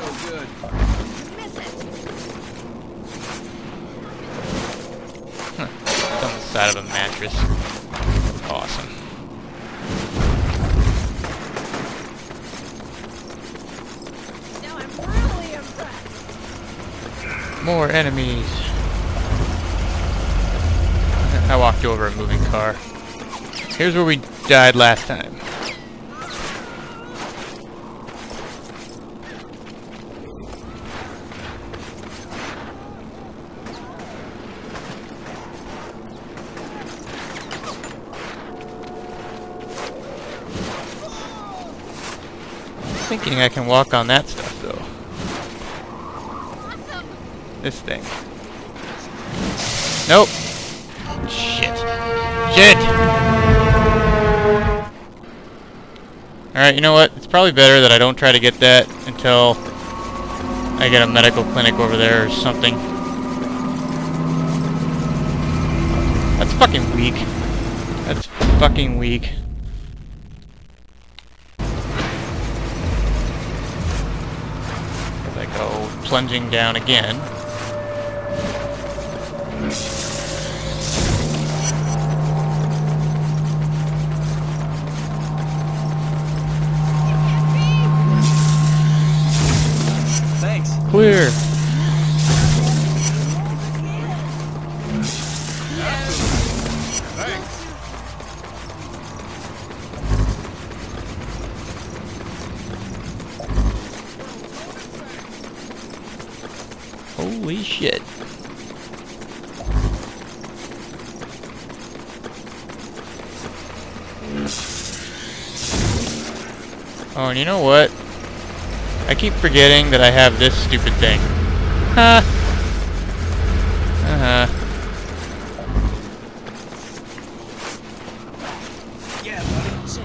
so good. Miss it. On the side of a mattress. Awesome. Now I'm really impressed. More enemies. I walked over a moving car. Here's where we died last time. Thinking I can walk on that stuff though. This thing. Nope. Shit. Shit! Alright, you know what? It's probably better that I don't try to get that until I get a medical clinic over there or something. That's fucking weak. That's fucking weak. Plunging down again. Thanks. Clear. Thanks. Holy shit. Oh, and you know what? I keep forgetting that I have this stupid thing. Huh. Uh-huh. Yeah, buddy. Say.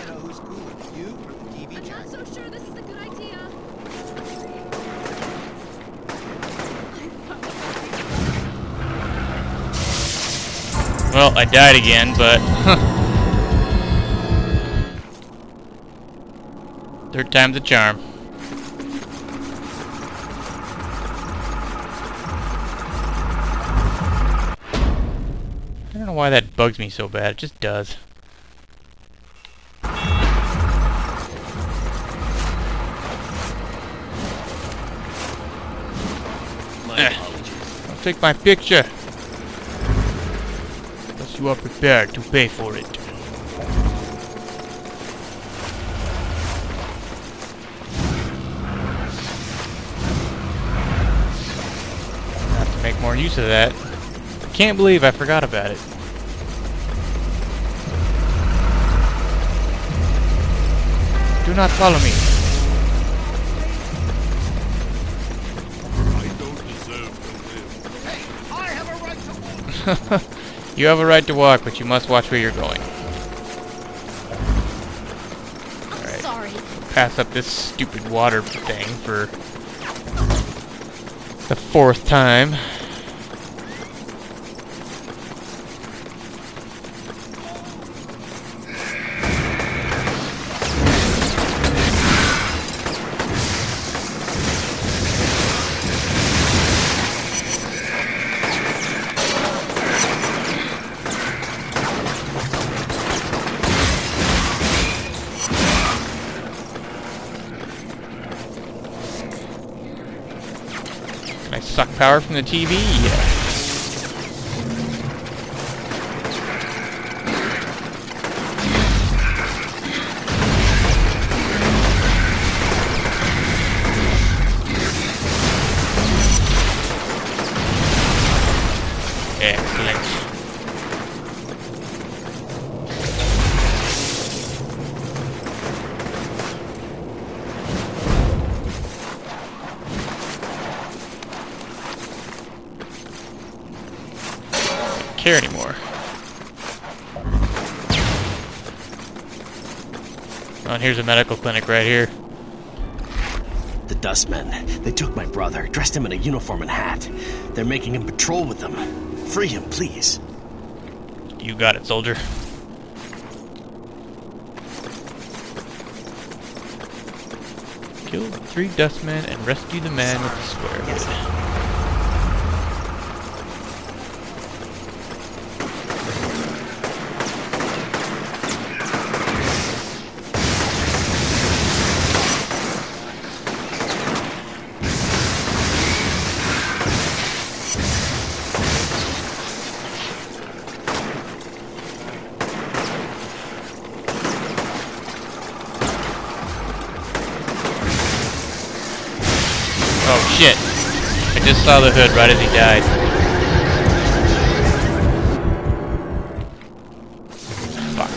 You know who's cool? You or the TV I'm not giant? so sure this is a good idea. Well, I died again, but... Third time's a charm. I don't know why that bugs me so bad. It just does. My Eh. I'll take my picture. Unless you are prepared to pay for it. Have to make more use of that. Can't believe I forgot about it. Do not follow me. I don't deserve to live. Hey, I have a right to walk. you have a right to walk, but you must watch where you're going. I'm Alright. sorry. Pass up this stupid water thing for the fourth time. Power from the TV? Yeah. Excellent. Care anymore. Oh, and here's a medical clinic right here. The Dustmen. They took my brother, dressed him in a uniform and hat. They're making him patrol with them. Free him, please. You got it, soldier. Kill the three dustmen and rescue the man with the square hood. Saw the hood right as he died. Fuck.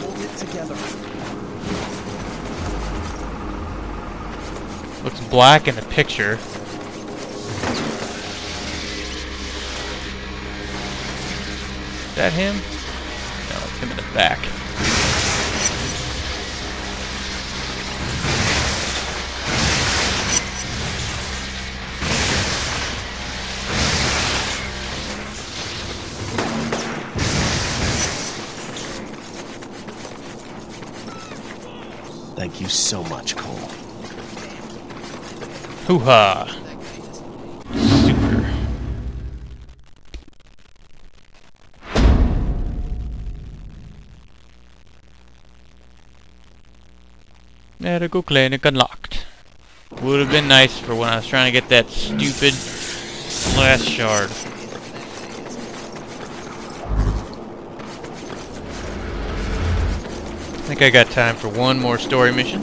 Hold it together. Looks black in the picture. Is that him? No, it's him in the back. So much, Cole. Hoo-ha! Super. Medical clinic unlocked. Would have been nice for when I was trying to get that stupid last shard. I think I got time for one more story mission.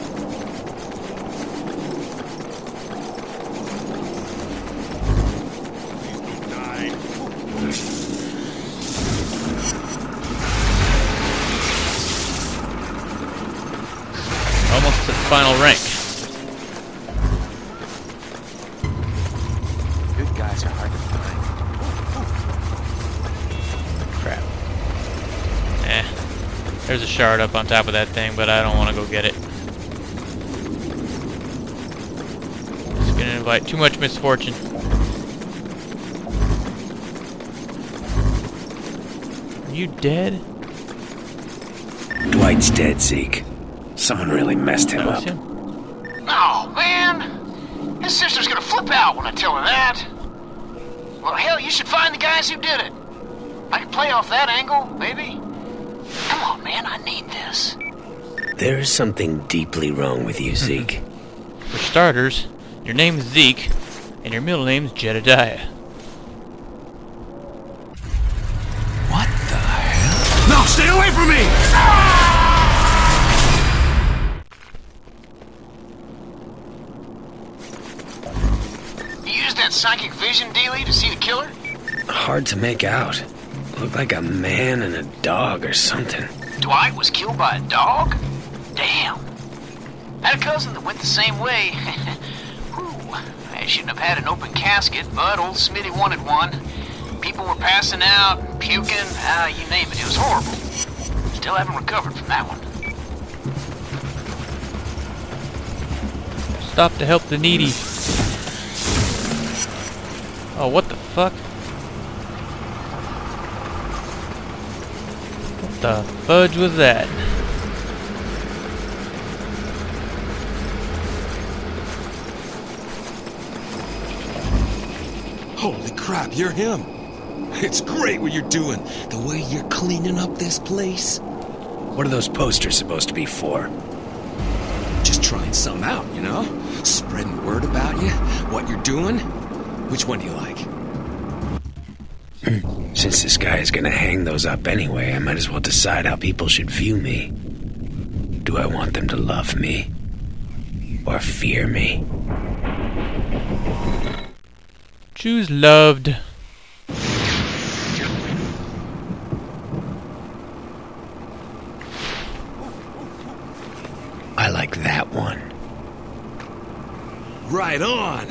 To the final rank. Good guys are hard to find. Crap. Eh. There's a shard up on top of that thing, but I don't want to go get it. It's gonna invite too much misfortune. Are you dead? Dwight's dead, Zeke. Someone really messed him up. Oh, man. His sister's gonna flip out when I tell her that. Well, hell, you should find the guys who did it. I can play off that angle, maybe. Come on, man, I need this. There is something deeply wrong with you, Zeke. For starters, your name's Zeke, and your middle name's Jedediah. Vision dealie to see the killer? Hard to make out. Looked like a man and a dog or something. Dwight was killed by a dog? Damn. I had a cousin that went the same way. Whew. I shouldn't have had an open casket, but old Smitty wanted one. People were passing out, puking, ah, you name it. It was horrible. Still haven't recovered from that one. Stop to help the needy. Fuck? What the fudge was that? Holy crap, you're him. It's great what you're doing. The way you're cleaning up this place. What are those posters supposed to be for? Just trying something out, you know? Spreading word about you, what you're doing. Which one do you like? Since this guy is gonna hang those up anyway, I might as well decide how people should view me. Do I want them to love me? Or fear me? Choose loved. I like that one. Right on.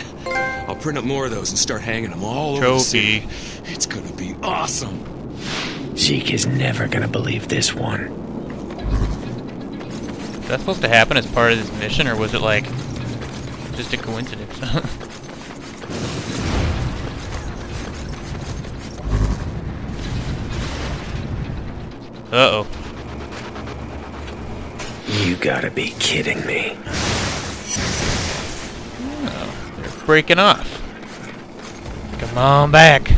I'll print up more of those and start hanging them all over the Trophy. city. It's gonna be awesome. Zeke is never gonna believe this one. Is that supposed to happen as part of this mission, or was it like just a coincidence? uh oh. You gotta be kidding me. Breaking off. Come on back.